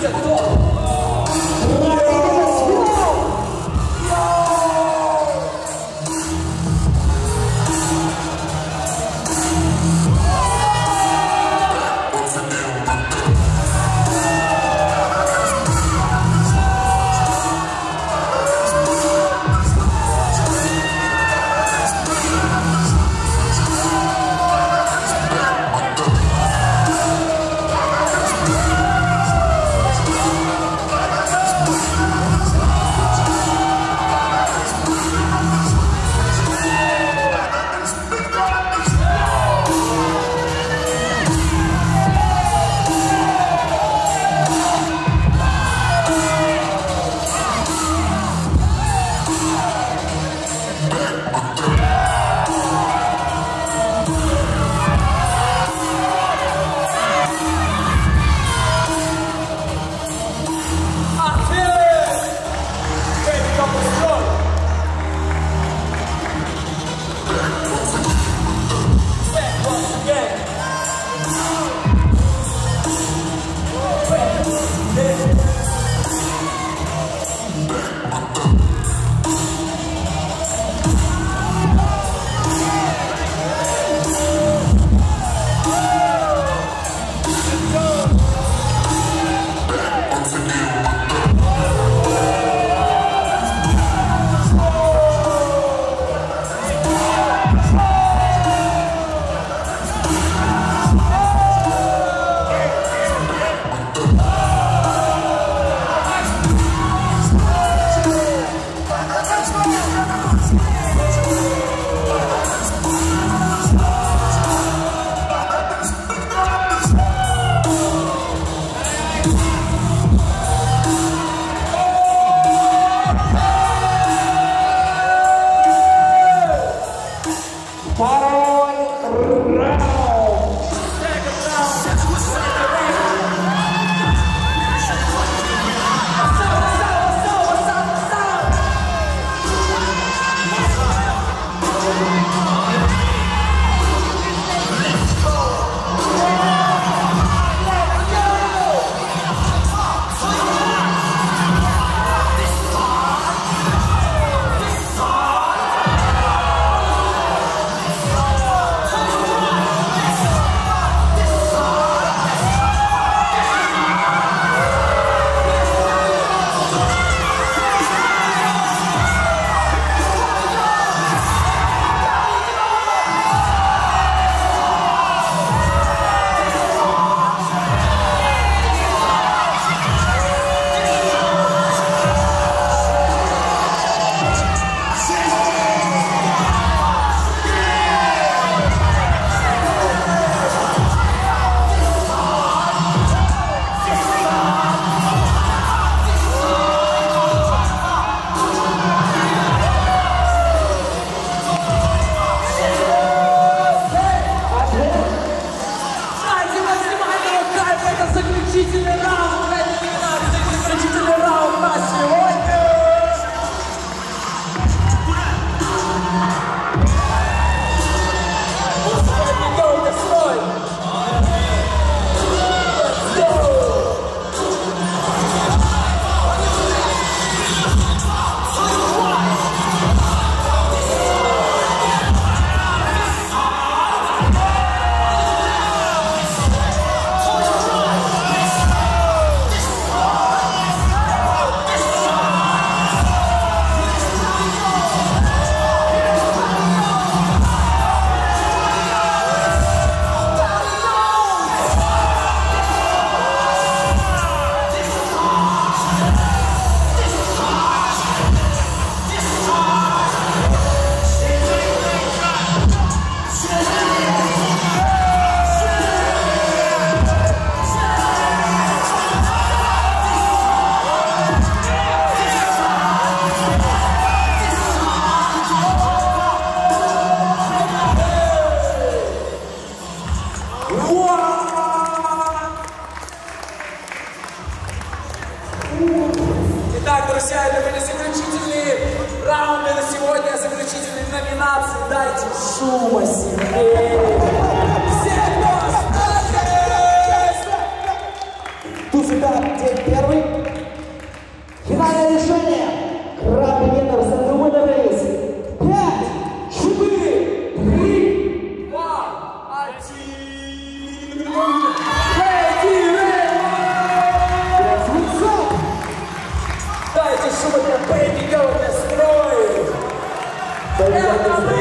怎么做？Bye. Итак, друзья, это были заключительные раунды на сегодня, заключительные номинации. Дайте шума себе! Дайте шумы